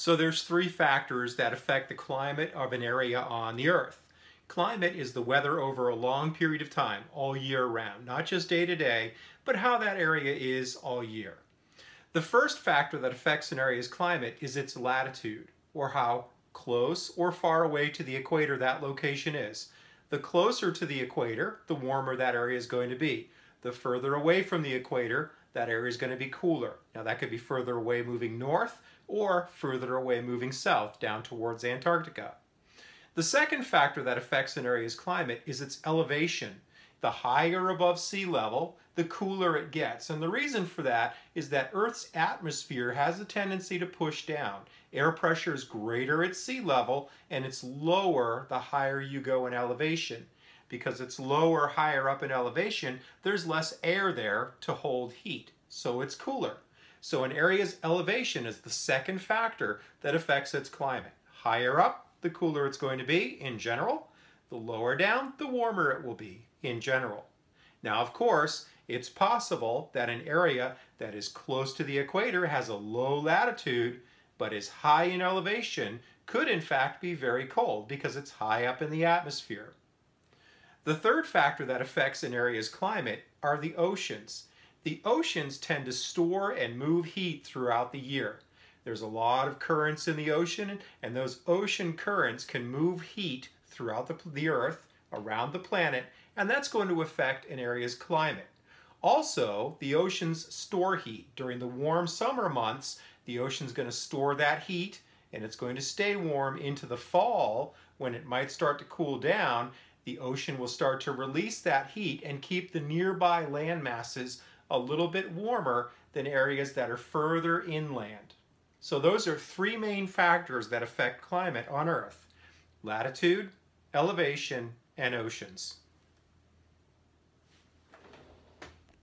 So there's three factors that affect the climate of an area on the Earth. Climate is the weather over a long period of time, all year round, not just day to day, but how that area is all year. The first factor that affects an area's climate is its latitude, or how close or far away to the equator that location is. The closer to the equator, the warmer that area is going to be. The further away from the equator, that area is going to be cooler. Now that could be further away moving north or further away moving south down towards Antarctica. The second factor that affects an area's climate is its elevation. The higher above sea level, the cooler it gets. And the reason for that is that Earth's atmosphere has a tendency to push down. Air pressure is greater at sea level and it's lower the higher you go in elevation. Because it's lower, higher up in elevation, there's less air there to hold heat. So it's cooler. So an area's elevation is the second factor that affects its climate. Higher up, the cooler it's going to be in general. The lower down, the warmer it will be in general. Now, of course, it's possible that an area that is close to the equator has a low latitude but is high in elevation could in fact be very cold because it's high up in the atmosphere. The third factor that affects an area's climate are the oceans. The oceans tend to store and move heat throughout the year. There's a lot of currents in the ocean, and those ocean currents can move heat throughout the, the Earth, around the planet, and that's going to affect an area's climate. Also, the oceans store heat. During the warm summer months, the ocean's going to store that heat, and it's going to stay warm into the fall when it might start to cool down. The ocean will start to release that heat and keep the nearby land masses a little bit warmer than areas that are further inland. So those are three main factors that affect climate on Earth. Latitude, elevation, and oceans.